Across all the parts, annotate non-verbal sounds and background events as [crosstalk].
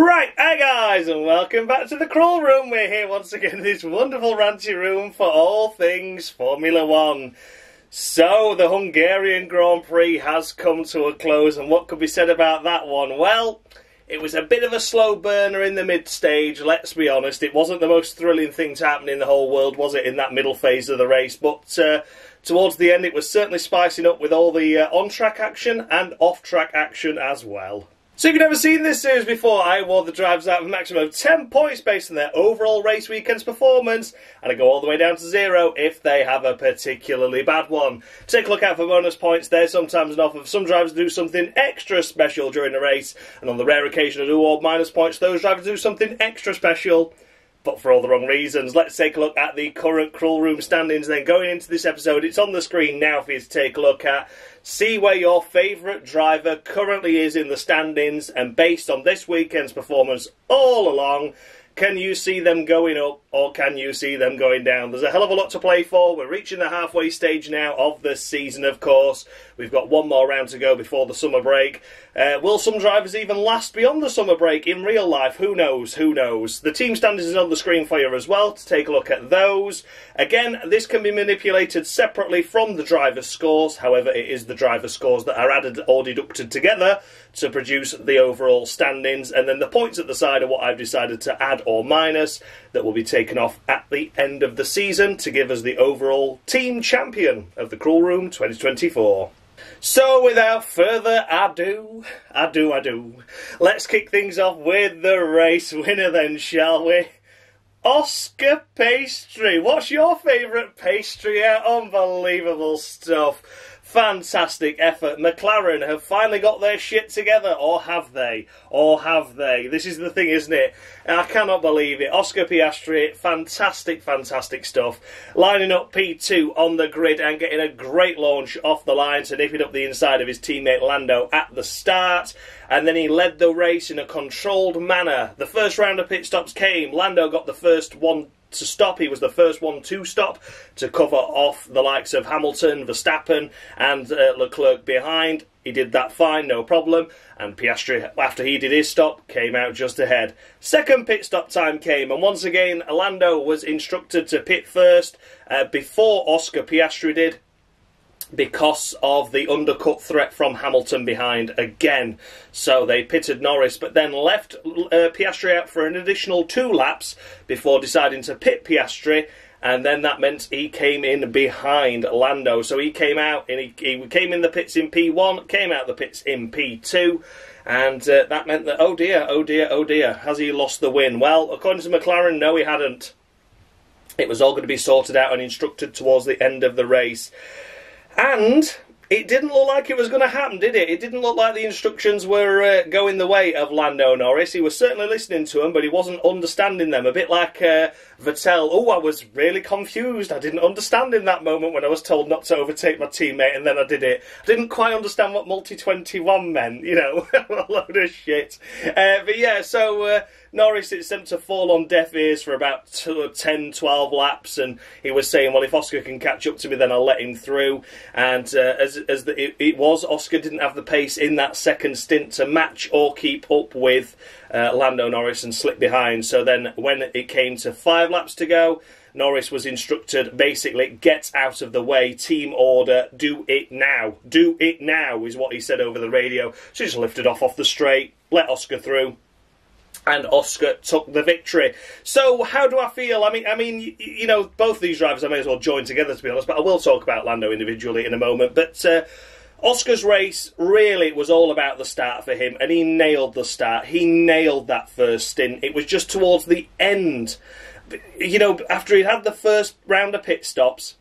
Right, hi guys, and welcome back to the Cruel Room. We're here once again in this wonderful ranty room for all things Formula One. So, the Hungarian Grand Prix has come to a close, and what could be said about that one? Well, it was a bit of a slow burner in the mid stage, let's be honest. It wasn't the most thrilling thing to happen in the whole world, was it, in that middle phase of the race? But uh, towards the end, it was certainly spicing up with all the uh, on track action and off track action as well. So if you've never seen this series before, I award the drivers out of a maximum of 10 points based on their overall race weekend's performance, and I go all the way down to zero if they have a particularly bad one. Take a look out for bonus points, there's sometimes enough of some drivers do something extra special during a race, and on the rare occasion I do award minus points, those drivers do something extra special but for all the wrong reasons. Let's take a look at the current Cruel Room standings. Then going into this episode, it's on the screen now for you to take a look at. See where your favourite driver currently is in the standings, and based on this weekend's performance all along, can you see them going up or can you see them going down? There's a hell of a lot to play for. We're reaching the halfway stage now of the season, of course. We've got one more round to go before the summer break. Uh, will some drivers even last beyond the summer break in real life? Who knows? Who knows? The team standings is on the screen for you as well to take a look at those. Again, this can be manipulated separately from the driver's scores. However, it is the driver's scores that are added or deducted together to produce the overall standings. And then the points at the side are what I've decided to add or minus that will be taken off at the end of the season to give us the overall team champion of the Cruel Room 2024. So, without further ado, ado, ado, let's kick things off with the race winner then, shall we? Oscar Piastri. What's your favourite pastry? Unbelievable stuff. Fantastic effort. McLaren have finally got their shit together, or have they? Or have they? This is the thing, isn't it? I cannot believe it. Oscar Piastri, fantastic, fantastic stuff. Lining up P2 on the grid and getting a great launch off the line to nip it up the inside of his teammate Lando at the start. And then he led the race in a controlled manner. The first round of pit stops came. Lando got the first one to stop. He was the first one to stop to cover off the likes of Hamilton, Verstappen, and uh, Leclerc behind. He did that fine, no problem. And Piastri, after he did his stop, came out just ahead. Second pit stop time came, and once again, Lando was instructed to pit first uh, before Oscar Piastri did because of the undercut threat from Hamilton behind again. So they pitted Norris, but then left uh, Piastri out for an additional two laps before deciding to pit Piastri. And then that meant he came in behind Lando. So he came out and he, he came in the pits in P1, came out the pits in P2. And uh, that meant that, oh dear, oh dear, oh dear, has he lost the win? Well, according to McLaren, no, he hadn't. It was all going to be sorted out and instructed towards the end of the race. And it didn't look like it was going to happen, did it? It didn't look like the instructions were uh, going the way of Lando Norris. He was certainly listening to them, but he wasn't understanding them. A bit like uh, Vettel. Oh, I was really confused. I didn't understand in that moment when I was told not to overtake my teammate, and then I did it. I didn't quite understand what multi 21 meant, you know, [laughs] a load of shit. Uh, but yeah, so uh, Norris, it seemed to fall on deaf ears for about two, 10, 12 laps, and he was saying, well, if Oscar can catch up to me, then I'll let him through. And uh, as, as the, it, it, was, Oscar didn't have the pace in that second stint to match or keep up with uh, Lando Norris and slip behind. So then when it came to five laps to go, Norris was instructed basically get out of the way, team order, do it now. Do it now is what he said over the radio. So he just lifted off off the straight, let Oscar through, and Oscar took the victory. So how do I feel? I mean, I mean, you know, both these drivers I may as well join together to be honest. But I will talk about Lando individually in a moment. But uh, Oscar's race really was all about the start for him, and he nailed the start. He nailed that first stint. It was just towards the end, you know, after he had the first round of pit stops,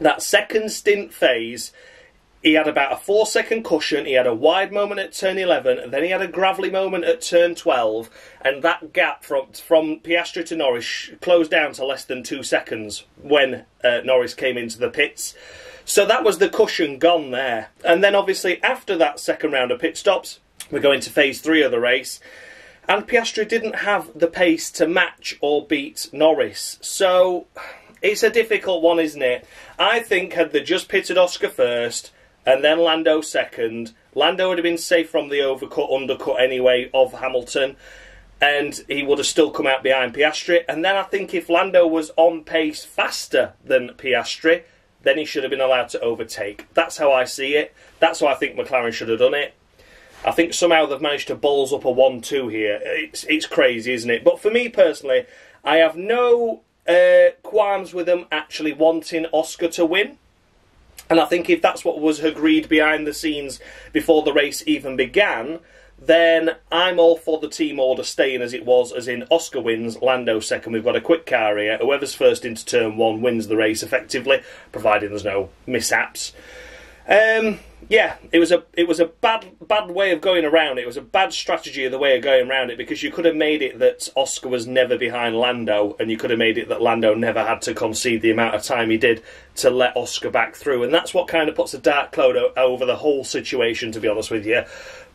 that second stint phase he had about a four second cushion. He had a wide moment at turn 11, and then he had a gravelly moment at turn 12, and that gap from from Piastri to Norris closed down to less than two seconds when uh, Norris came into the pits. So that was the cushion gone there. And then obviously after that second round of pit stops, we go into phase three of the race. And Piastri didn't have the pace to match or beat Norris. So it's a difficult one, isn't it? I think had they just pitted Oscar first, and then Lando second. Lando would have been safe from the overcut, undercut anyway of Hamilton. and he would have still come out behind Piastri. And then I think if Lando was on pace faster than Piastri, then he should have been allowed to overtake. That's how I see it. That's how I think McLaren should have done it. I think somehow they've managed to balls up a 1 2 here. It's, it's crazy, isn't it? But for me personally, I have no uh, qualms with them actually wanting Oscar to win. And I think if that's what was agreed behind the scenes before the race even began, then I'm all for the team order staying as it was, as in Oscar wins, Lando second. We've got a quick car here. Whoever's first into turn one wins the race effectively, providing there's no mishaps. Um, yeah, it was a it was a bad bad way of going around it. Was a bad strategy of the way of going around it because you could have made it that Oscar was never behind Lando, and you could have made it that Lando never had to concede the amount of time he did to let Oscar back through, and that's what kind of puts a dark cloud over the whole situation. To be honest with you,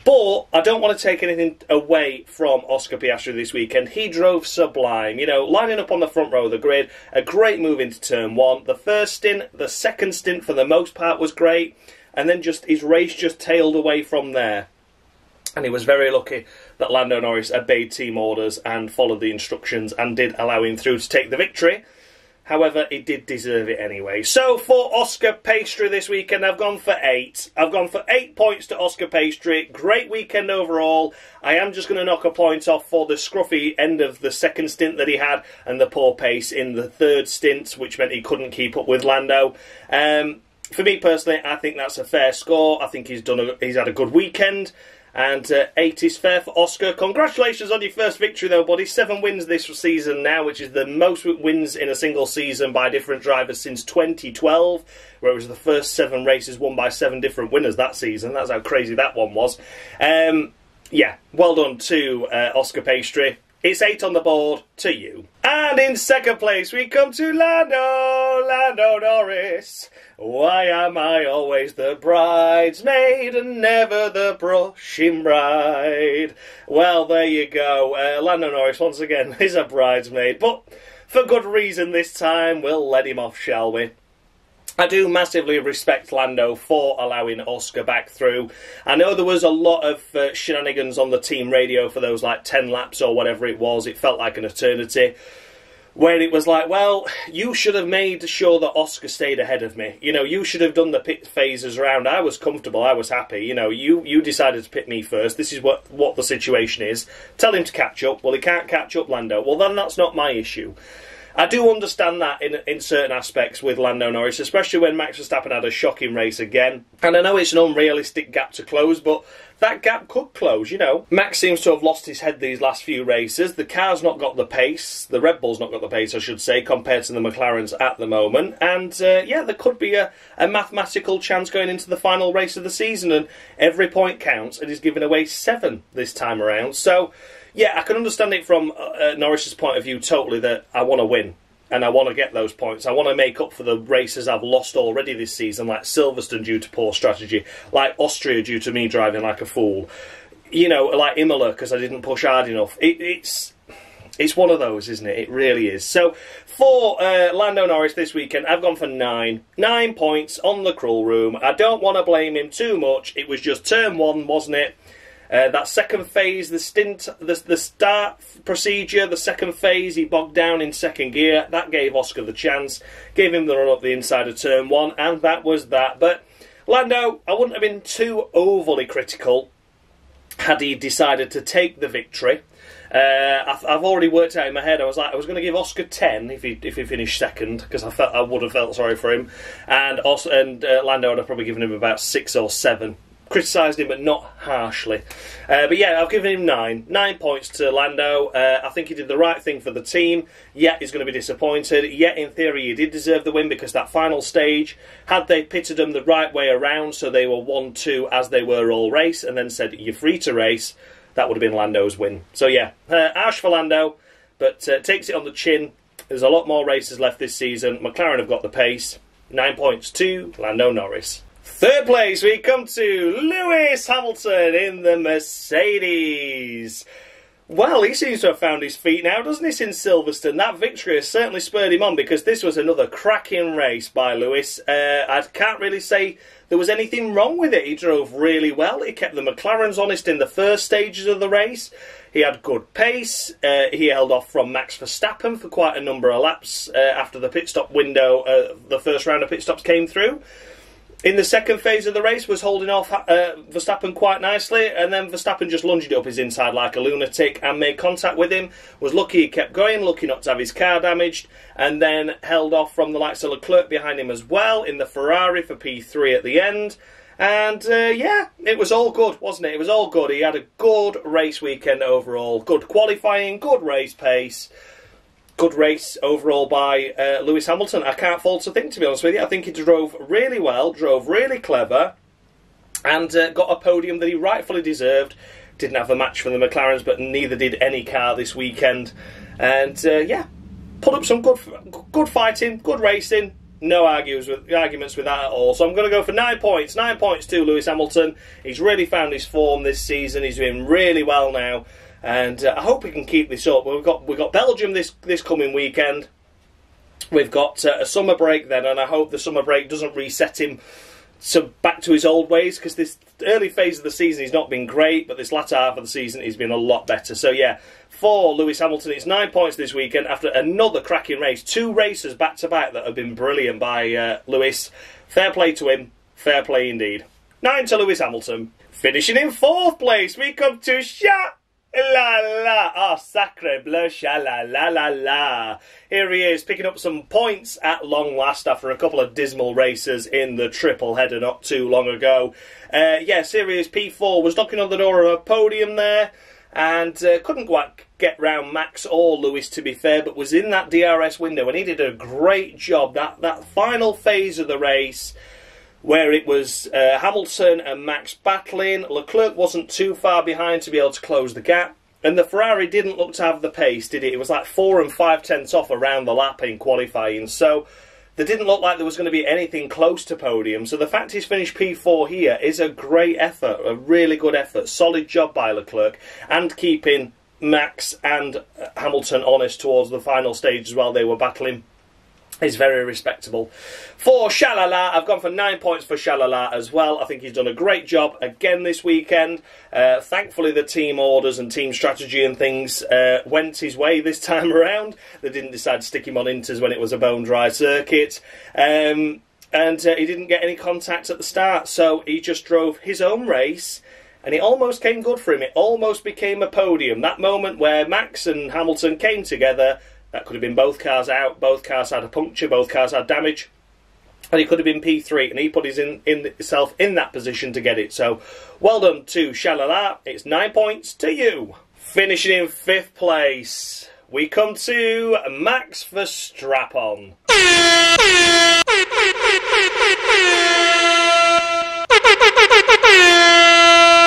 but I don't want to take anything away from Oscar Piastri this weekend. He drove sublime, you know, lining up on the front row of the grid. A great move into turn one. The first stint, the second stint for the most part was great, and then just his race just tailed away from there. And he was very lucky that Lando Norris obeyed team orders and followed the instructions and did allow him through to take the victory. However, it did deserve it anyway. So for Oscar Piastri this weekend, I've gone for eight. I've gone for eight points to Oscar Piastri. Great weekend overall. I am just going to knock a point off for the scruffy end of the second stint that he had and the poor pace in the third stint, which meant he couldn't keep up with Lando. Um, for me personally, I think that's a fair score. I think he's done. A, he's had a good weekend. And uh, eight is fair for Oscar. Congratulations on your first victory, though, buddy. Seven wins this season now, which is the most wins in a single season by different drivers since 2012, where it was the first seven races won by seven different winners that season. That's how crazy that one was. Um, yeah, well done to uh, Oscar Piastri. It's eight on the board to you. And in second place, we come to Lando, Lando Norris. Why am I always the bridesmaid and never the brushing bride? Well, there you go. Uh, Lando Norris, once again, [laughs] is a bridesmaid, but for good reason this time. We'll let him off, shall we? I do massively respect Lando for allowing Oscar back through. I know there was a lot of uh, shenanigans on the team radio for those like 10 laps or whatever it was. It felt like an eternity. Where it was like, well, you should have made sure that Oscar stayed ahead of me. You know, you should have done the pit phases around. I was comfortable. I was happy. You know, you, you decided to pit me first. This is what, what the situation is. Tell him to catch up. Well, he can't catch up, Lando. Well, then that's not my issue. I do understand that in in certain aspects with Lando Norris, especially when Max Verstappen had a shocking race again. And I know it's an unrealistic gap to close, but that gap could close, you know. Max seems to have lost his head these last few races. The car's not got the pace, the Red Bull's not got the pace, I should say, compared to the McLarens at the moment. And uh, yeah, there could be a, a mathematical chance going into the final race of the season, and every point counts, and he's given away seven this time around. So yeah, I can understand it from uh, uh, Norris's point of view totally that I want to win and I want to get those points. I want to make up for the races I've lost already this season, like Silverstone due to poor strategy, like Austria due to me driving like a fool, you know, like Imola because I didn't push hard enough. It, it's it's one of those, isn't it? It really is. So for uh, Lando Norris this weekend, I've gone for nine. Nine points on the cruel room. I don't want to blame him too much. It was just turn one, wasn't it? Uh, that second phase, the stint, the, the start procedure, the second phase, he bogged down in second gear. That gave Oscar the chance, gave him the run up the inside of turn one, and that was that. But Lando, I wouldn't have been too overly critical had he decided to take the victory. Uh, I've already worked out in my head. I was like, I was going to give Oscar ten if he if he finished second because I felt I would have felt sorry for him, and Os- and uh, Lando would have probably given him about six or seven criticised him, but not harshly. Uh, but yeah, I've given him nine. Nine points to Lando. Uh, I think he did the right thing for the team, yet he's going to be disappointed. Yet, in theory, he did deserve the win because that final stage, had they pitted them the right way around so they were 1 2 as they were all race, and then said, you're free to race, that would have been Lando's win. So yeah, uh, Ash for Lando, but uh, takes it on the chin. There's a lot more races left this season. McLaren have got the pace. Nine points to Lando Norris. Third place, we come to Lewis Hamilton in the Mercedes. Well, he seems to have found his feet now, doesn't he, since Silverstone? That victory has certainly spurred him on because this was another cracking race by Lewis. Uh, I can't really say there was anything wrong with it. He drove really well. He kept the McLarens honest in the first stages of the race. He had good pace. Uh, he held off from Max Verstappen for quite a number of laps uh, after the pit stop window, uh, the first round of pit stops came through in the second phase of the race was holding off uh, Verstappen quite nicely, and then Verstappen just lunged up his inside like a lunatic and made contact with him. Was lucky he kept going, lucky not to have his car damaged, and then held off from the likes of Leclerc behind him as well in the Ferrari for P3 at the end. And uh, yeah, it was all good, wasn't it? It was all good. He had a good race weekend overall, good qualifying, good race pace good race overall by uh, Lewis Hamilton. I can't fault a thing, to be honest with you. I think he drove really well, drove really clever, and uh, got a podium that he rightfully deserved. Didn't have a match for the McLarens, but neither did any car this weekend. And uh, yeah, put up some good, good fighting, good racing. No arguments with, arguments with that at all. So I'm going to go for nine points. Nine points to Lewis Hamilton. He's really found his form this season. He's doing really well now and uh, I hope we can keep this up. We've got we've got Belgium this this coming weekend. We've got uh, a summer break then, and I hope the summer break doesn't reset him so back to his old ways because this early phase of the season he's not been great, but this latter half of the season he's been a lot better. So yeah, for Lewis Hamilton, it's nine points this weekend after another cracking race, two races back to back that have been brilliant by uh, Lewis. Fair play to him, fair play indeed. Nine to Lewis Hamilton, finishing in fourth place. We come to Shot La la, oh sacre bleu, sha la la la la. Here he is, picking up some points at long last after a couple of dismal races in the triple header not too long ago. Uh, yeah, Series P4 was knocking on the door of a podium there and uh, couldn't quite get round Max or Lewis to be fair, but was in that DRS window and he did a great job. That that final phase of the race where it was uh, Hamilton and Max battling. Leclerc wasn't too far behind to be able to close the gap. And the Ferrari didn't look to have the pace, did it? It was like four and five tenths off around the lap in qualifying. So there didn't look like there was going to be anything close to podium. So the fact he's finished P4 here is a great effort, a really good effort. Solid job by Leclerc and keeping Max and Hamilton honest towards the final stage as well. They were battling is very respectable. For Shalala, I've gone for nine points for Shalala as well. I think he's done a great job again this weekend. Uh, thankfully, the team orders and team strategy and things uh, went his way this [laughs] time around. They didn't decide to stick him on Inters when it was a bone dry circuit. Um, and uh, he didn't get any contact at the start, so he just drove his own race and it almost came good for him. It almost became a podium. That moment where Max and Hamilton came together that could have been both cars out, both cars had a puncture, both cars had damage. And he could have been P3, and he put his in, in himself in that position to get it. So, well done to Shalala. It's nine points to you. Finishing in fifth place, we come to Max Verstappen. [laughs]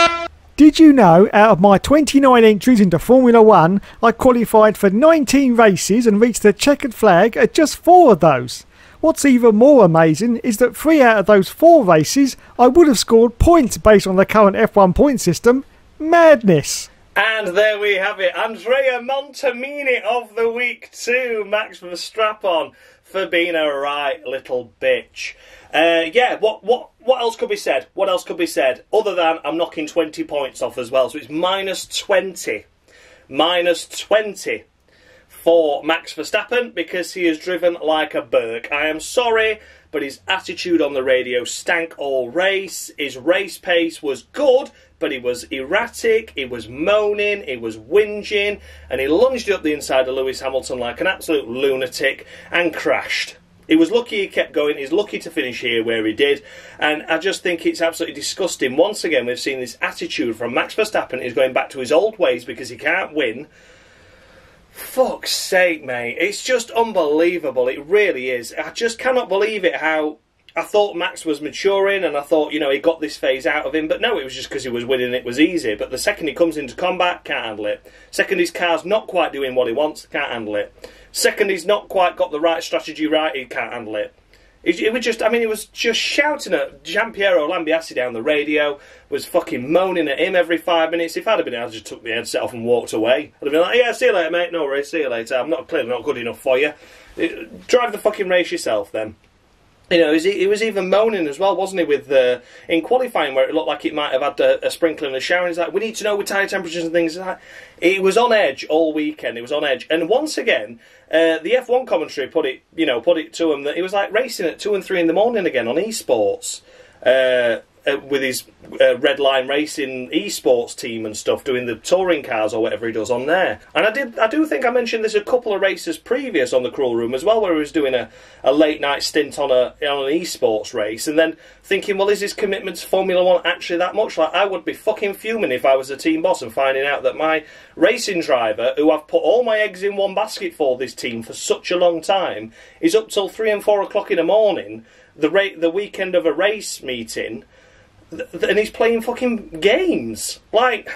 Did you know out of my 29 entries into Formula 1, I qualified for 19 races and reached the checkered flag at just four of those? What's even more amazing is that three out of those four races I would have scored points based on the current F1 point system. Madness! And there we have it, Andrea Montermini of the week two, Max Verstappen for being a right little bitch. Uh, yeah, what what what else could be said? What else could be said other than I'm knocking 20 points off as well? So it's minus 20, minus 20 for Max Verstappen because he has driven like a berk. I am sorry, but his attitude on the radio stank all race. His race pace was good, but he was erratic, he was moaning, he was whinging, and he lunged up the inside of Lewis Hamilton like an absolute lunatic and crashed. He was lucky he kept going. He's lucky to finish here where he did. And I just think it's absolutely disgusting. Once again, we've seen this attitude from Max Verstappen. He's going back to his old ways because he can't win. Fuck's sake, mate. It's just unbelievable. It really is. I just cannot believe it how I thought Max was maturing and I thought, you know, he got this phase out of him, but no, it was just because he was winning, it was easy. But the second he comes into combat, can't handle it. Second his car's not quite doing what he wants, can't handle it. Second, he's not quite got the right strategy right, he can't handle it. It, it was just, I mean, it was just shouting at Giampiero Lambiase down the radio, was fucking moaning at him every five minutes. If I'd have been I just took the headset off and walked away. I'd have been like, yeah, see you later, mate, no worries, see you later. I'm not clearly not good enough for you. It, drive the fucking race yourself then. You know, he was even moaning as well, wasn't he? With uh, in qualifying, where it looked like it might have had a, a sprinkle and a shower. He's like, "We need to know with tyre temperatures and things." Like it was on edge all weekend. It was on edge, and once again, uh, the F1 commentary put it, you know, put it to him that he was like racing at two and three in the morning again on esports. Uh, uh, with his uh, Red Line Racing esports team and stuff, doing the touring cars or whatever he does on there. And I did, I do think I mentioned this a couple of races previous on the Cruel Room as well, where he was doing a, a late night stint on a on an esports race, and then thinking, well, is his commitment to Formula One actually that much? Like, I would be fucking fuming if I was a team boss and finding out that my racing driver, who I've put all my eggs in one basket for this team for such a long time, is up till three and four o'clock in the morning. The ra- the weekend of a race meeting, and he's playing fucking games. Like,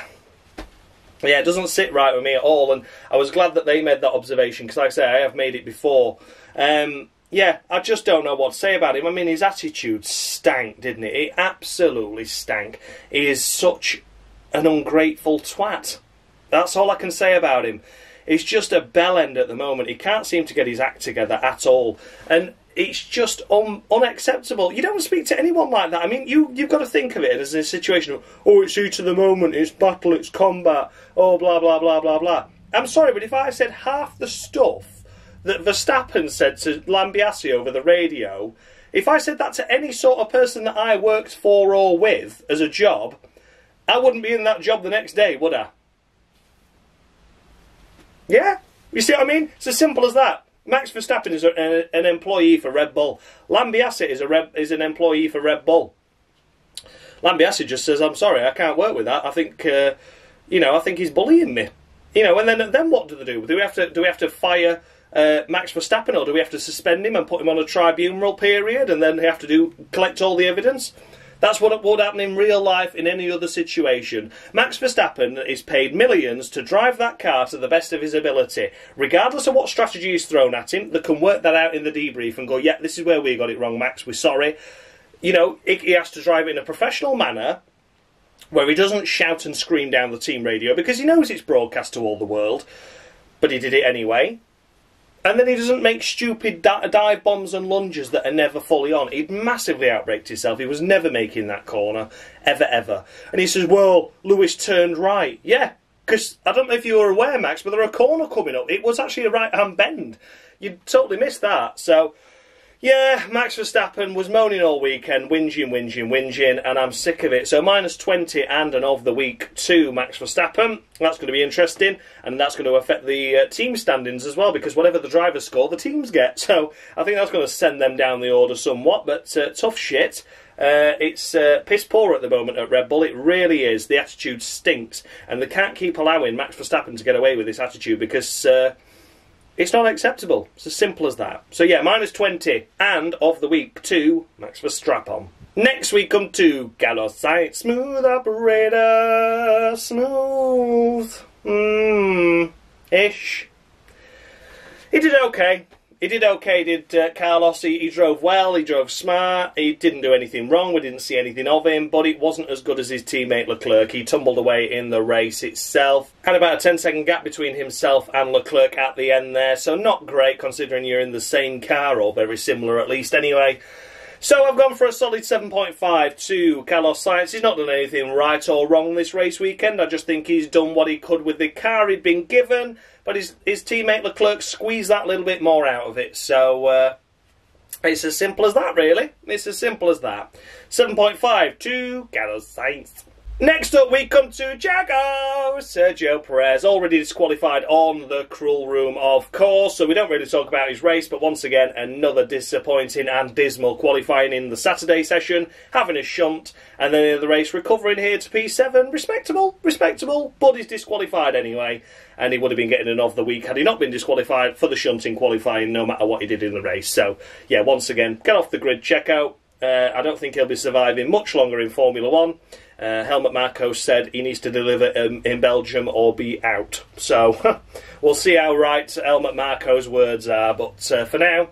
yeah, it doesn't sit right with me at all. And I was glad that they made that observation because, like I say, I have made it before. Um, yeah, I just don't know what to say about him. I mean, his attitude stank, didn't it? It absolutely stank. He is such an ungrateful twat. That's all I can say about him. He's just a bell end at the moment. He can't seem to get his act together at all. And it's just un- unacceptable. You don't speak to anyone like that. I mean, you you've got to think of it as a situation of oh, it's heat of the moment, it's battle, it's combat, oh blah blah blah blah blah. I'm sorry, but if I said half the stuff that Verstappen said to Lambiase over the radio, if I said that to any sort of person that I worked for or with as a job, I wouldn't be in that job the next day, would I? Yeah, you see what I mean? It's as simple as that. Max Verstappen is a, an employee for Red Bull. Lambiase is a Red, is an employee for Red Bull. Lambiase just says, "I'm sorry, I can't work with that. I think, uh, you know, I think he's bullying me." You know, and then then what do they do? Do we have to do we have to fire uh, Max Verstappen, or do we have to suspend him and put him on a tribunal period, and then they have to do collect all the evidence? That's what would happen in real life in any other situation. Max Verstappen is paid millions to drive that car to the best of his ability. Regardless of what strategy is thrown at him, they can work that out in the debrief and go, yeah, this is where we got it wrong, Max, we're sorry. You know, he has to drive in a professional manner where he doesn't shout and scream down the team radio because he knows it's broadcast to all the world, but he did it anyway. And then he doesn't make stupid dive bombs and lunges that are never fully on. He'd massively outbraked himself. He was never making that corner, ever, ever. And he says, well, Lewis turned right. Yeah, because I don't know if you were aware, Max, but there are a corner coming up. It was actually a right-hand bend. You totally missed that. So yeah, Max Verstappen was moaning all weekend, whinging, whinging, whinging, and I'm sick of it. So minus 20 and an of the week to Max Verstappen. That's going to be interesting, and that's going to affect the uh, team standings as well, because whatever the drivers score, the teams get. [laughs] So I think that's going to send them down the order somewhat, but uh, tough shit. Uh, it's uh, piss poor at the moment at Red Bull. It really is. The attitude stinks, and they can't keep allowing Max Verstappen to get away with this attitude because uh, it's not acceptable. It's as simple as that. So yeah, minus 20. And of the week, two, Max Verstappen. Next we come to Carlos Sainz. Smooth operator. Smooth. Mmm. Ish. He did okay he did okay, did uh, Carlos. He, he, drove well, he drove smart, he didn't do anything wrong, we didn't see anything of him, but it wasn't as good as his teammate Leclerc. He tumbled away in the race itself. Had about a 10 second gap between himself and Leclerc at the end there, so not great considering you're in the same car, or very similar at least anyway. So I've gone for a solid 7.5 to Carlos Sainz. He's not done anything right or wrong this race weekend. I just think he's done what he could with the car he'd been given, but his, his teammate Leclerc squeezed that little bit more out of it. So uh, it's as simple as that, really. It's as simple as that. 7.5 to Carlos Sainz. Next up, we come to Checo Sergio Perez, already disqualified on the Cruel Room, of course, so we don't really talk about his race, but once again, another disappointing and dismal qualifying in the Saturday session, having a shunt, and then in the race recovering here to P7. Respectable, respectable, but he's disqualified anyway, and he would have been getting an of the week had he not been disqualified for the shunting qualifying, no matter what he did in the race. So, yeah, once again, get off the grid, check out. Uh, I don't think he'll be surviving much longer in Formula One. Uh, Helmut Marko said he needs to deliver um, in Belgium or be out. So [laughs] we'll see how right Helmut Marko's words are. But uh, for now,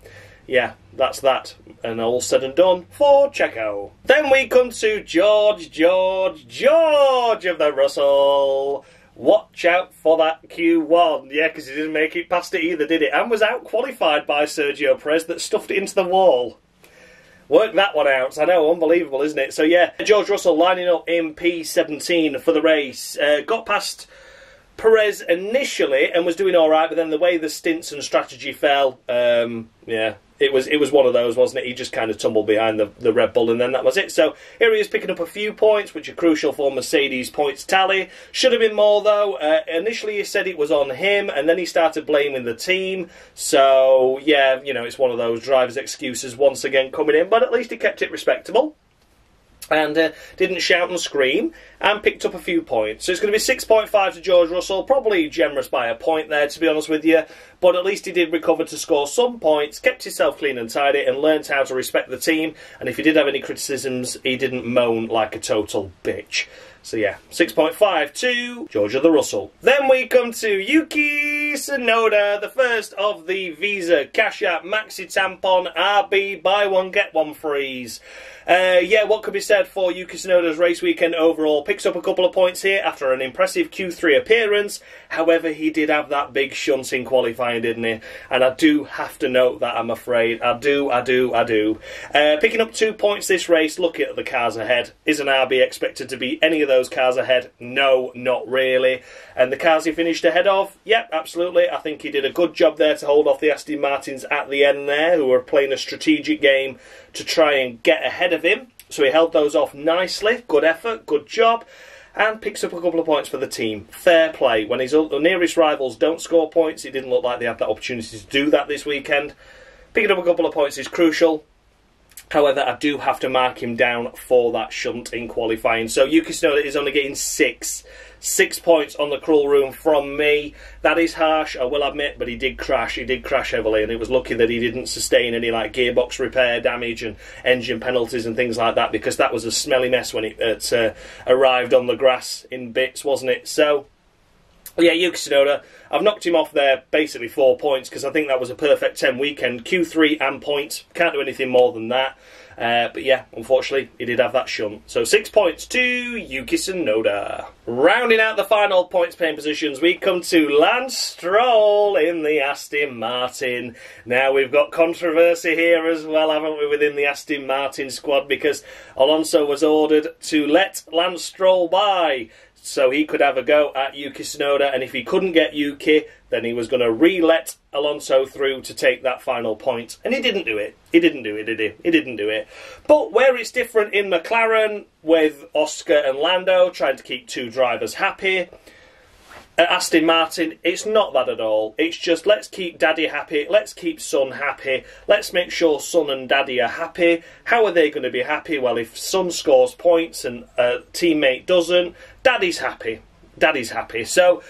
yeah, that's that. And all said and done for Checo. Then we come to George, George, George of the Russell. Watch out for that Q1. Yeah, because he didn't make it past it either, did it? And was out qualified by Sergio Perez that stuffed it into the wall. Work that one out. I know, unbelievable, isn't it? So, yeah, George Russell lining up in P17 for the race. Uh, got past Perez initially and was doing all right, but then the way the stints and strategy fell, um, yeah, it was it was one of those, wasn't it? He just kind of tumbled behind the, the Red Bull, and then that was it. So here he is picking up a few points, which are crucial for Mercedes' points tally. Should have been more though. Uh, initially, he said it was on him, and then he started blaming the team. So yeah, you know, it's one of those drivers' excuses once again coming in, but at least he kept it respectable and uh, didn't shout and scream and picked up a few points. So it's going to be 6.5 to George Russell, probably generous by a point there to be honest with you, but at least he did recover to score some points, kept himself clean and tidy and learnt how to respect the team and if he did have any criticisms he didn't moan like a total bitch. So yeah, 6.5 to Georgia the Russell. Then we come to Yuki Tsunoda, the first of the Visa Cash App Maxi Tampon RB Buy One Get One Freeze. Uh, yeah, what could be said for Yuki Tsunoda's race weekend overall? Picks up a couple of points here after an impressive Q3 appearance. However, he did have that big shunt in qualifying, didn't he? And I do have to note that, I'm afraid. I do, I do, I do. Uh, picking up two points this race, look at the cars ahead. Is an RB expected to be any of those cars ahead? No, not really. And the cars he finished ahead of? Yep, absolutely. I think he did a good job there to hold off the Aston Martins at the end there, who were playing a strategic game to try and get ahead of him. So he held those off nicely. Good effort, good job. And picks up a couple of points for the team. Fair play. When his nearest rivals don't score points, it didn't look like they had that opportunity to do that this weekend. Picking up a couple of points is crucial. However, I do have to mark him down for that shunt in qualifying. So Yuki Tsunoda is only getting six. Six points on the cruel room from me. That is harsh, I will admit, but he did crash. He did crash heavily, and it was lucky that he didn't sustain any like gearbox repair damage and engine penalties and things like that because that was a smelly mess when it, it uh, arrived on the grass in bits, wasn't it? So yeah, Yuki Tsunoda, I've knocked him off there basically four points because I think that was a perfect 10 weekend. Q3 and points. Can't do anything more than that. Uh, but yeah, unfortunately, he did have that shunt. So six points to Yuki Tsunoda. Rounding out the final points paying positions, we come to Lance Stroll in the Aston Martin. Now we've got controversy here as well, haven't we, within the Aston Martin squad because Alonso was ordered to let Lance Stroll by so he could have a go at Yuki Tsunoda, and if he couldn't get Yuki, then he was going to re-let Alonso through to take that final point. and he didn't do it. He didn't do it, did he? He didn't do it. But where it's different in McLaren, with Oscar and Lando trying to keep two drivers happy, Aston Martin, it's not that at all. It's just let's keep daddy happy, let's keep son happy, let's make sure son and daddy are happy. How are they going to be happy? Well, if son scores points and a teammate doesn't, daddy's happy. Daddy's happy. So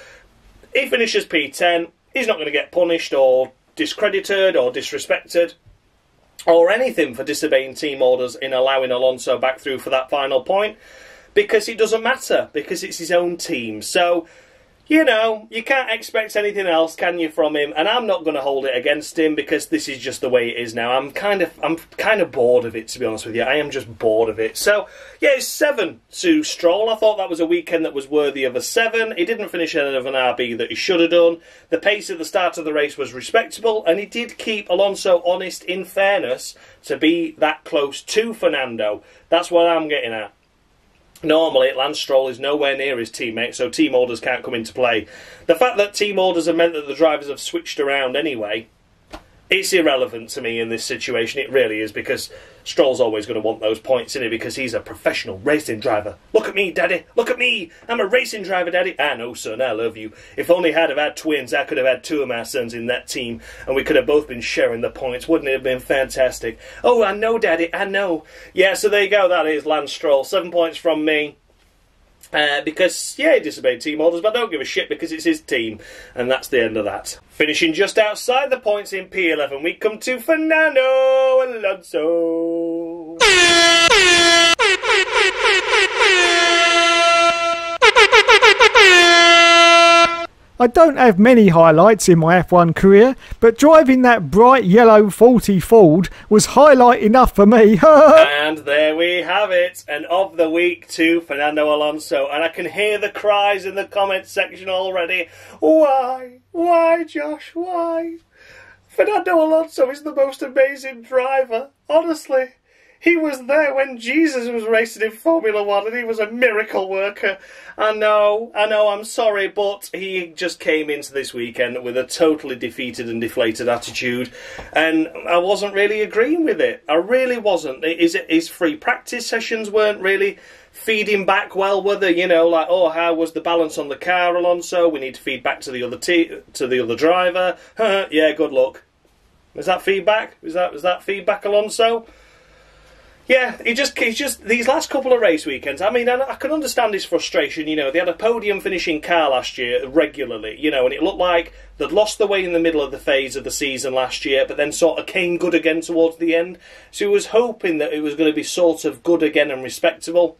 he finishes P10, he's not going to get punished or discredited or disrespected or anything for disobeying team orders in allowing Alonso back through for that final point because it doesn't matter because it's his own team. So you know, you can't expect anything else, can you, from him? And I'm not going to hold it against him because this is just the way it is now. I'm kind of, I'm kind of bored of it, to be honest with you. I am just bored of it. So, yeah, it's seven to Stroll. I thought that was a weekend that was worthy of a seven. He didn't finish ahead of an RB that he should have done. The pace at the start of the race was respectable, and he did keep Alonso honest. In fairness, to be that close to Fernando, that's what I'm getting at. Normally, Lance Stroll is nowhere near his teammate, so team orders can't come into play. The fact that team orders have meant that the drivers have switched around anyway it's irrelevant to me in this situation. It really is because Stroll's always going to want those points in it because he's a professional racing driver. Look at me, Daddy. Look at me. I'm a racing driver, Daddy. Ah, I know, son. I love you. If only I'd have had twins, I could have had two of my sons in that team, and we could have both been sharing the points. Wouldn't it have been fantastic? Oh, I know, Daddy. I know. Yeah. So there you go. That is Lance Stroll. Seven points from me. Uh, because, yeah, he disobeyed team orders, but don't give a shit because it's his team, and that's the end of that. Finishing just outside the points in P11, we come to Fernando Alonso. [laughs] I don't have many highlights in my F1 career, but driving that bright yellow Forti Ford was highlight enough for me. [laughs] and there we have it. And of the week to Fernando Alonso. And I can hear the cries in the comments section already. Why? Why, Josh? Why? Fernando Alonso is the most amazing driver. Honestly. He was there when Jesus was racing in Formula One, and he was a miracle worker. I know, I know, I'm sorry, but he just came into this weekend with a totally defeated and deflated attitude, and I wasn't really agreeing with it. I really wasn't. His, his free practice sessions weren't really feeding back well, whether? You know, like, oh, how was the balance on the car, Alonso? We need to feed back to the other te- to the other driver. [laughs] yeah, good luck. Was that feedback? Was that was that feedback, Alonso? Yeah, he just he's just these last couple of race weekends. I mean, I, I, can understand his frustration. You know, they had a podium finishing car last year regularly. You know, and it looked like they'd lost the way in the middle of the phase of the season last year, but then sort of came good again towards the end. So he was hoping that it was going to be sort of good again and respectable.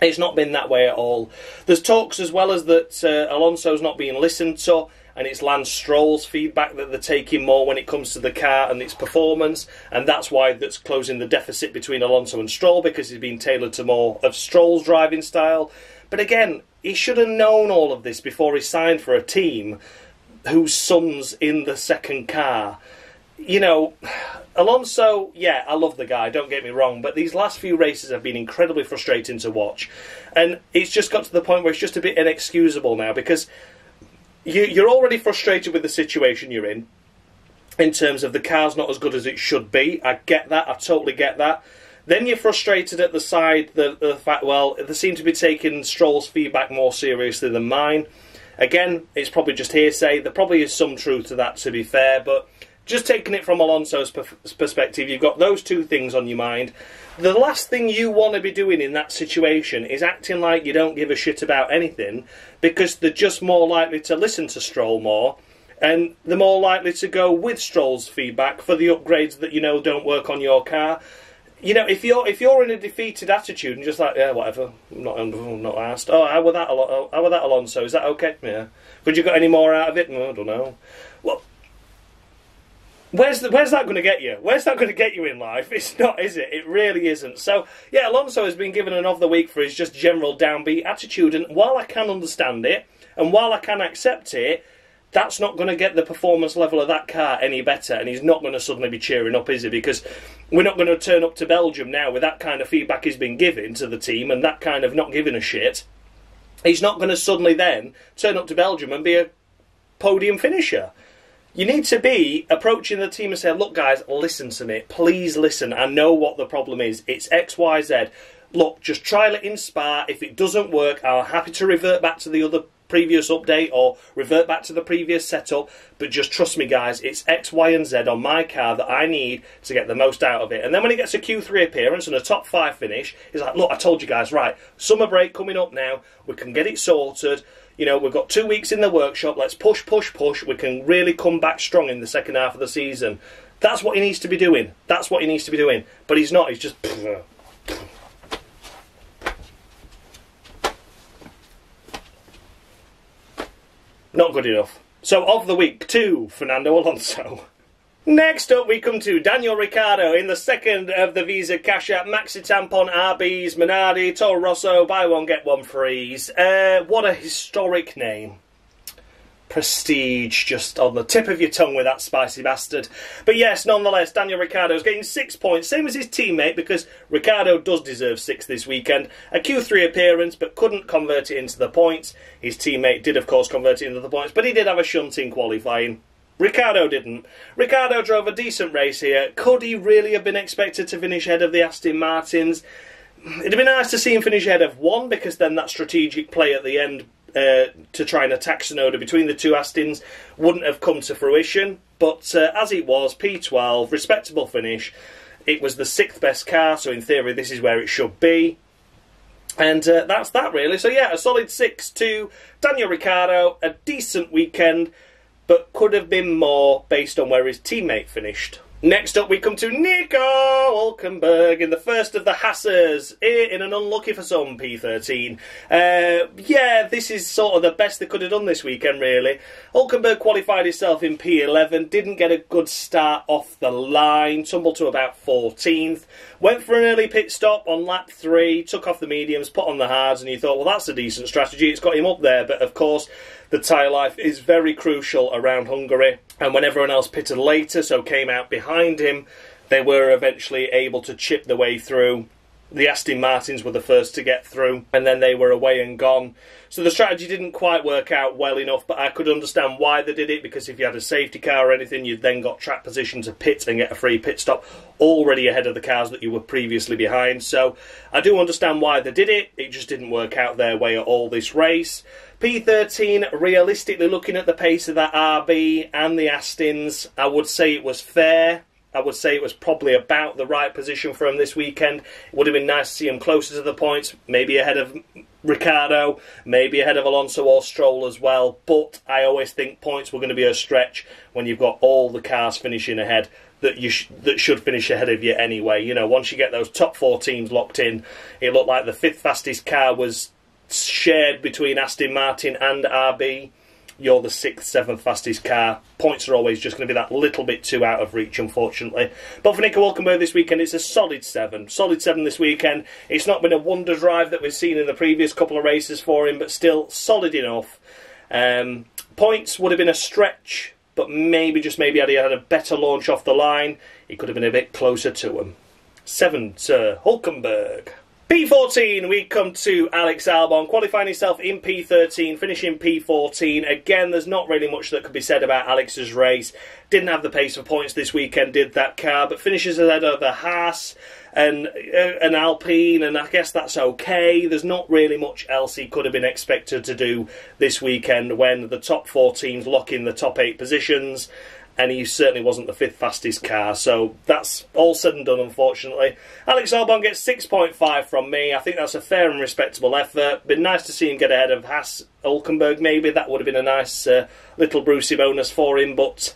It's not been that way at all. There's talks as well as that uh, Alonso's not being listened to and it's Lance Stroll's feedback that they're taking more when it comes to the car and its performance, and that's why that's closing the deficit between Alonso and Stroll because he's been tailored to more of Stroll's driving style. But again, he should have known all of this before he signed for a team whose son's in the second car. You know, Alonso, yeah, I love the guy, don't get me wrong, but these last few races have been incredibly frustrating to watch. And it's just got to the point where it's just a bit inexcusable now because you, you're already frustrated with the situation you're in, in terms of the car's not as good as it should be. I get that. I totally get that. Then you're frustrated at the side the, the fact, well, they seem to be taking Stroll's feedback more seriously than mine. Again, it's probably just hearsay. There probably is some truth to that, to be fair, but just taking it from Alonso's perspective, you've got those two things on your mind. The last thing you want to be doing in that situation is acting like you don't give a shit about anything because they're just more likely to listen to Stroll more and they're more likely to go with Stroll's feedback for the upgrades that you know don't work on your car. You know, if you're if you're in a defeated attitude and just like yeah, whatever, I'm not I'm not asked. Oh, how were that? How were that Alonso? Is that okay? Yeah. Could you got any more out of it? No, I don't know. Well, Where's the, where's that going to get you? Where's that going to get you in life? It's not, is it? It really isn't. So yeah, Alonso has been given an of the week for his just general downbeat attitude, and while I can understand it, and while I can accept it, that's not going to get the performance level of that car any better, and he's not going to suddenly be cheering up, is he? Because we're not going to turn up to Belgium now with that kind of feedback he's been given to the team and that kind of not giving a shit. He's not going to suddenly then turn up to Belgium and be a podium finisher. You need to be approaching the team and saying, look, guys, listen to me. Please listen. I know what the problem is. It's X, Y, Z. Look, just trial it in Spa. If it doesn't work, I'm happy to revert back to the other previous update or revert back to the previous setup. But just trust me, guys, it's X, Y, and Z on my car that I need to get the most out of it. And then when he gets a Q3 appearance and a top five finish, he's like, look, I told you guys, right, summer break coming up now. We can get it sorted you know, we've got two weeks in the workshop. Let's push, push, push. We can really come back strong in the second half of the season. That's what he needs to be doing. That's what he needs to be doing. But he's not. He's just. Not good enough. So, of the week, two, Fernando Alonso. [laughs] Next up, we come to Daniel Ricciardo in the second of the Visa Cash App Maxi Tampon RBs Minardi Toro Rosso buy one get one frees. Uh, what a historic name. Prestige just on the tip of your tongue with that spicy bastard. But yes, nonetheless, Daniel Ricciardo is getting six points, same as his teammate, because Ricciardo does deserve six this weekend. A Q3 appearance, but couldn't convert it into the points. His teammate did, of course, convert it into the points, but he did have a shunt in qualifying. Ricciardo didn't. Ricciardo drove a decent race here. Could he really have been expected to finish ahead of the Aston Martins? It'd have been nice to see him finish ahead of one because then that strategic play at the end uh, to try and attack Tsunoda between the two Astons wouldn't have come to fruition. But uh, as it was, P12, respectable finish. It was the sixth best car, so in theory, this is where it should be. And uh, that's that, really. So, yeah, a solid 6 to Daniel Ricciardo, a decent weekend but could have been more based on where his teammate finished. Next up, we come to Nico Hulkenberg in the first of the Hassers in an unlucky for some P13. Uh, yeah, this is sort of the best they could have done this weekend, really. Hulkenberg qualified himself in P11, didn't get a good start off the line, tumbled to about 14th, went for an early pit stop on lap 3, took off the mediums, put on the hards, and you thought, well, that's a decent strategy, it's got him up there, but of course, the tyre life is very crucial around Hungary. And when everyone else pitted later, so came out behind him, they were eventually able to chip the way through. The Aston Martins were the first to get through, and then they were away and gone. So the strategy didn't quite work out well enough, but I could understand why they did it because if you had a safety car or anything, you'd then got track position to pit and get a free pit stop already ahead of the cars that you were previously behind. So I do understand why they did it, it just didn't work out their way at all this race. P13, realistically looking at the pace of that RB and the Astons, I would say it was fair. I would say it was probably about the right position for him this weekend. It would have been nice to see him closer to the points, maybe ahead of Ricciardo, maybe ahead of Alonso or Stroll as well. But I always think points were going to be a stretch when you've got all the cars finishing ahead that you sh- that should finish ahead of you anyway. You know, once you get those top four teams locked in, it looked like the fifth fastest car was shared between Aston Martin and RB. You're the sixth, seventh fastest car. Points are always just going to be that little bit too out of reach, unfortunately. But for Nico Hulkenberg this weekend, it's a solid seven. Solid seven this weekend. It's not been a wonder drive that we've seen in the previous couple of races for him, but still solid enough. Um, points would have been a stretch, but maybe, just maybe, had he had a better launch off the line, he could have been a bit closer to him. Seven, Sir Hulkenberg. P14, we come to Alex Albon, qualifying himself in P13, finishing P14. Again, there's not really much that could be said about Alex's race. Didn't have the pace for points this weekend, did that car, but finishes ahead of a Haas and uh, an Alpine, and I guess that's okay. There's not really much else he could have been expected to do this weekend when the top four teams lock in the top eight positions and he certainly wasn't the fifth fastest car. So that's all said and done, unfortunately. Alex Albon gets 6.5 from me. I think that's a fair and respectable effort. Been nice to see him get ahead of Haas Hulkenberg, maybe. That would have been a nice uh, little Brucey bonus for him, but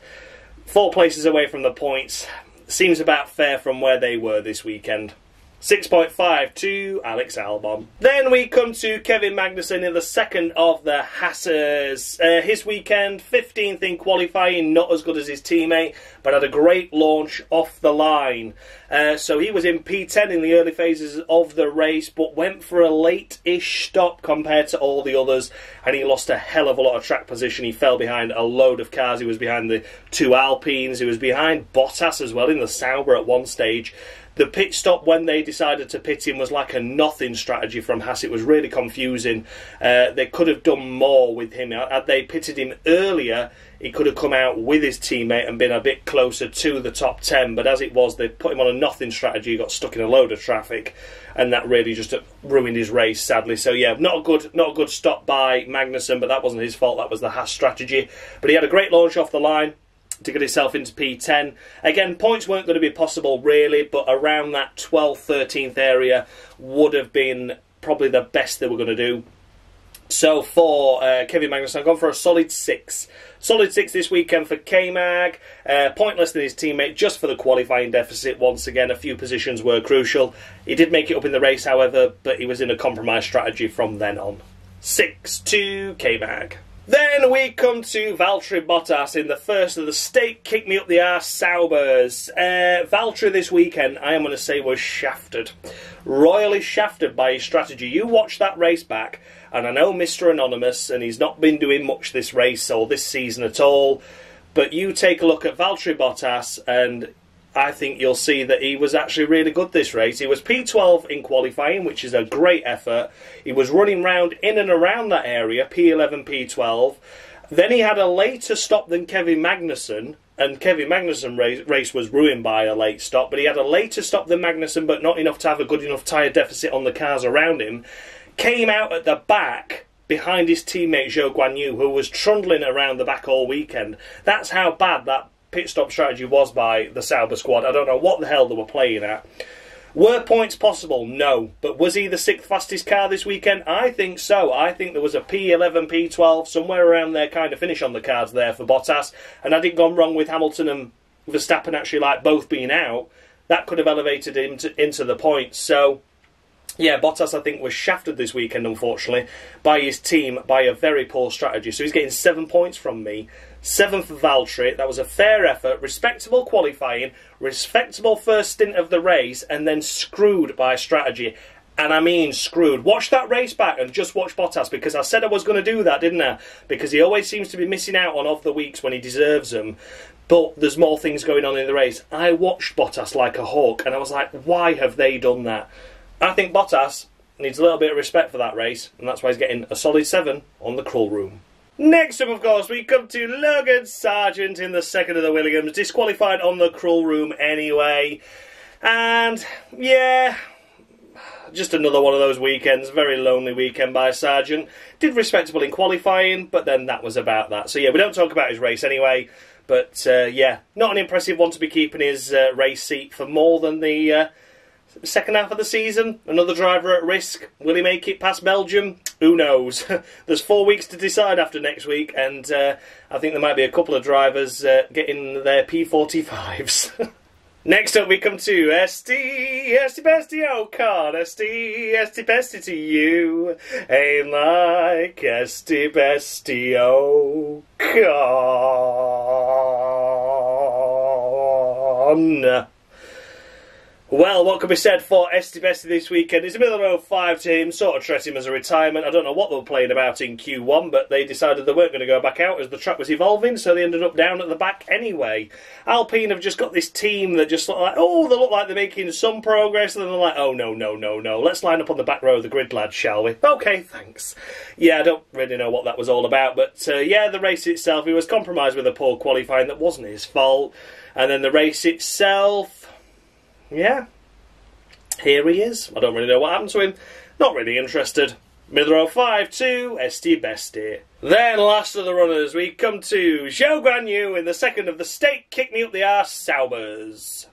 four places away from the points seems about fair from where they were this weekend. 6.5 to Alex Albon. Then we come to Kevin Magnussen in the second of the Hassers. Uh, his weekend, 15th in qualifying, not as good as his teammate, but had a great launch off the line. Uh, so he was in P10 in the early phases of the race, but went for a late ish stop compared to all the others, and he lost a hell of a lot of track position. He fell behind a load of cars. He was behind the two Alpines, he was behind Bottas as well in the Sauber at one stage the pit stop when they decided to pit him was like a nothing strategy from Haas. It was really confusing. Uh, they could have done more with him. Had they pitted him earlier, he could have come out with his teammate and been a bit closer to the top 10. But as it was, they put him on a nothing strategy. He got stuck in a load of traffic, and that really just ruined his race, sadly. So yeah, not a good, not a good stop by Magnussen, but that wasn't his fault. That was the Haas strategy. But he had a great launch off the line to get himself into P10. Again, points weren't going to be possible really, but around that 12th, 13th area would have been probably the best they were going to do. So for uh, Kevin Magnussen, I've gone for a solid six. Solid six this weekend for K-Mag. Uh, pointless than his teammate, just for the qualifying deficit. Once again, a few positions were crucial. He did make it up in the race, however, but he was in a compromise strategy from then on. Six to K-Mag. Then we come to Valtteri Bottas in the first of the Stake Kick me up the arse Saubers. Uh, Valtteri this weekend, I am going to say, was shafted. Royally shafted by his strategy. You watch that race back, and I know Mr. Anonymous, and he's not been doing much this race or this season at all, but you take a look at Valtteri Bottas, and I think you'll see that he was actually really good this race. He was P12 in qualifying, which is a great effort. He was running round in and around that area, P11, P12. Then he had a later stop than Kevin Magnussen, and Kevin Magnussen race, race, was ruined by a late stop, but he had a later stop than Magnussen, but not enough to have a good enough tyre deficit on the cars around him. Came out at the back behind his teammate Zhou Guanyu, who was trundling around the back all weekend. That's how bad that pit stop strategy was by the Sauber squad. I don't know what the hell they were playing at. Were points possible? No. But was he the sixth fastest car this weekend? I think so. I think there was a P11, P12, somewhere around there kind of finish on the cards there for Bottas. And had it gone wrong with Hamilton and Verstappen actually like both being out, that could have elevated him to, into the points. So, yeah, Bottas I think was shafted this weekend, unfortunately, by his team by a very poor strategy. So he's getting seven points from me. Seven for Valtteri. That was a fair effort, respectable qualifying, respectable first stint of the race, and then screwed by strategy. And I mean screwed. Watch that race back and just watch Bottas because I said I was going to do that, didn't I? Because he always seems to be missing out on off the weeks when he deserves them. But there's more things going on in the race. I watched Bottas like a hawk and I was like, why have they done that? I think Bottas needs a little bit of respect for that race, and that's why he's getting a solid seven on the Cruel Room. Next up, of course, we come to Logan Sargeant in the second of the Williams, disqualified on the Cruel Room anyway. And yeah, just another one of those weekends. Very lonely weekend by Sargeant. Did respectable in qualifying, but then that was about that. So yeah, we don't talk about his race anyway. But uh, yeah, not an impressive one to be keeping his uh, race seat for more than the uh, second half of the season. Another driver at risk. Will he make it past Belgium? Who knows? [laughs] There's four weeks to decide after next week, and uh, I think there might be a couple of drivers uh, getting their P45s. [laughs] Next up, we come to Esty, Esty Bestie Ocon, Esty, Esty Bestie to you. Ain't like Esty Bestie Ocon. Well, what can be said for Esty Bestie this weekend? It's a Miller 05 team, sort of treat him as a retirement. I don't know what they were playing about in Q1, but they decided they weren't going to go back out as the track was evolving, so they ended up down at the back anyway. Alpine have just got this team that just look like, oh, they look like they're making some progress, and then they're like, oh, no, no, no, no, let's line up on the back row of the grid, lads, shall we? Okay, thanks. Yeah, I don't really know what that was all about, but uh, yeah, the race itself, he was compromised with a poor qualifying that wasn't his fault, and then the race itself yeah, here he is. I don't really know what happened to him. Not really interested. Miller 05 to Esty Bestie. Then, last of the runners, we come to Zhou Guan Yu in the second of the Stake Kick Me Up the Arse Saubers.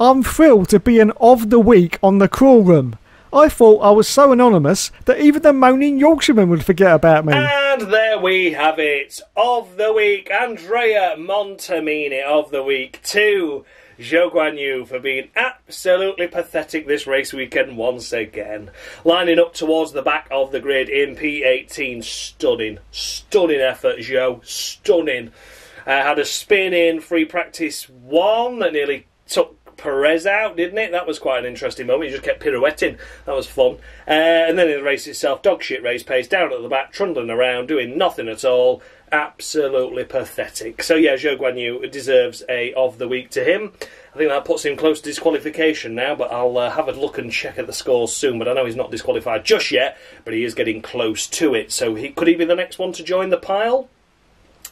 I'm thrilled to be an of the week on the Cruel Room. I thought I was so anonymous that even the moaning Yorkshireman would forget about me. And there we have it. Of the week, Andrea Montermini of the week to Zhou Guan Yu for being absolutely pathetic this race weekend once again. Lining up towards the back of the grid in P18. Stunning. Stunning effort, Zhou. Stunning. Uh, had a spin in free practice one that nearly took Perez out, didn't it? That was quite an interesting moment. He just kept pirouetting. That was fun. Uh, and then in the race itself, dog shit race pace, down at the back, trundling around, doing nothing at all. Absolutely pathetic. So yeah, Zhou Guan Yu deserves a of the week to him. I think that puts him close to disqualification now, but I'll uh, have a look and check at the scores soon. But I know he's not disqualified just yet, but he is getting close to it. So he could he be the next one to join the pile?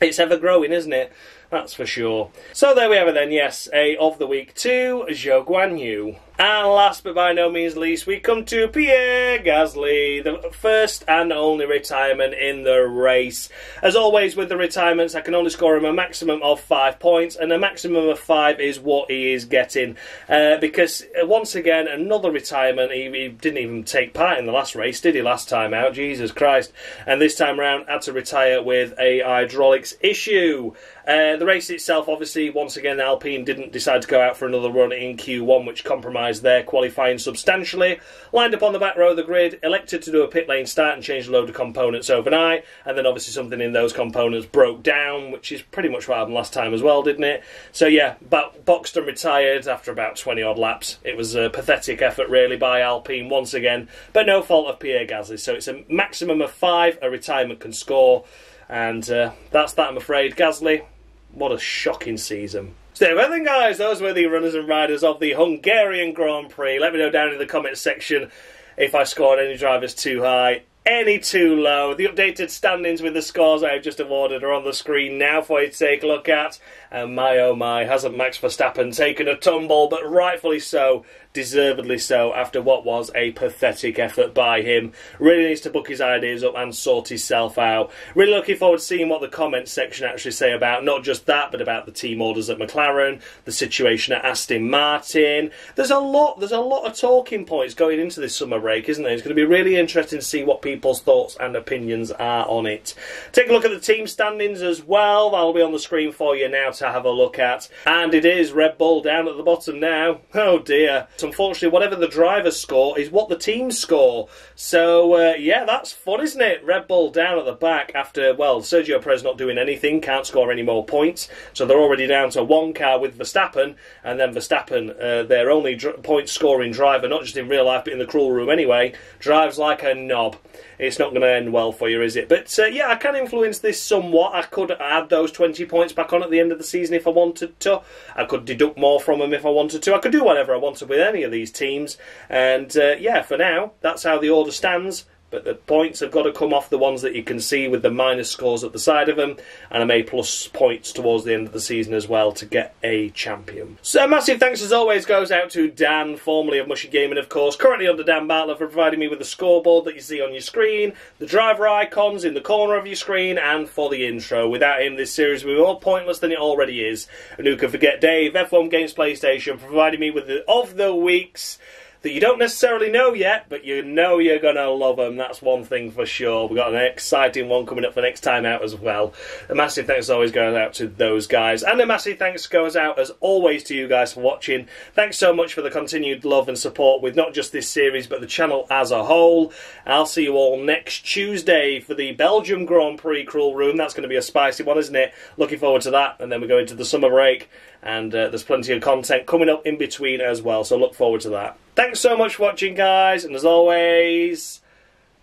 It's ever growing, isn't it? That's for sure. So there we have it then, yes, a of the week to Zhou Guan Yu. And last but by no means least, we come to Pierre Gasly, the first and only retirement in the race. As always with the retirements, I can only score him a maximum of five points, and a maximum of five is what he is getting. Uh, because uh, once again, another retirement. He, he, didn't even take part in the last race, did he? Last time out, Jesus Christ! And this time round, had to retire with a hydraulics issue. Uh, the race itself, obviously, once again, Alpine didn't decide to go out for another run in Q1, which compromised their qualifying substantially. Lined up on the back row of the grid, elected to do a pit lane start and change a load of components overnight, and then obviously something in those components broke down, which is pretty much what happened last time as well, didn't it? So yeah, boxed and retired after about 20 odd laps. It was a pathetic effort, really, by Alpine once again, but no fault of Pierre Gasly. So it's a maximum of five a retirement can score. And uh, that's that, I'm afraid. Gasly, what a shocking season. So, well then, guys, those were the runners and riders of the Hungarian Grand Prix. Let me know down in the comments section if I scored any drivers too high, any too low. The updated standings with the scores I have just awarded are on the screen now for you to take a look at. And my oh my, hasn't Max Verstappen taken a tumble, but rightfully so. deservedly so after what was a pathetic effort by him. Really needs to book his ideas up and sort himself out. Really looking forward to seeing what the comments section actually say about not just that, but about the team orders at McLaren, the situation at Aston Martin. There's a lot. There's a lot of talking points going into this summer break, isn't there? It's going to be really interesting to see what people's thoughts and opinions are on it. Take a look at the team standings as well. That'll be on the screen for you now to have a look at. And it is Red Bull down at the bottom now. Oh dear. Unfortunately, whatever the drivers score is what the teams score. So uh, yeah, that's fun, isn't it? Red Bull down at the back after well, Sergio Perez not doing anything, can't score any more points, so they're already down to one car with Verstappen, and then Verstappen, uh, their only dr- point scoring driver, not just in real life but in the cruel room anyway, drives like a knob. It's not going to end well for you, is it? But uh, yeah, I can influence this somewhat. I could add those 20 points back on at the end of the season if I wanted to. I could deduct more from them if I wanted to. I could do whatever I wanted with any of these teams. And uh, yeah, for now, that's how the order stands but the points have got to come off the ones that you can see with the minus scores at the side of them, and I'm A plus points towards the end of the season as well to get a champion. So massive thanks as always goes out to Dan, formerly of Mushy Gaming, of course, currently under Dan Bartlett for providing me with the scoreboard that you see on your screen, the driver icons in the corner of your screen, and for the intro. Without him, this series would be more pointless than it already is. And who can forget Dave, F1 Games PlayStation, providing me with the of the weeks that you don't necessarily know yet, but you know you're going to love them. That's one thing for sure. We've got an exciting one coming up for next time out as well. A massive thanks always goes out to those guys. And a massive thanks goes out as always to you guys for watching. Thanks so much for the continued love and support with not just this series, but the channel as a whole. I'll see you all next Tuesday for the Belgium Grand Prix Cruel Room. That's going to be a spicy one, isn't it? Looking forward to that. And then we go into the summer break and uh, there's plenty of content coming up in between as well, so look forward to that. Thanks so much for watching, guys, and as always,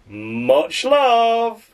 much love!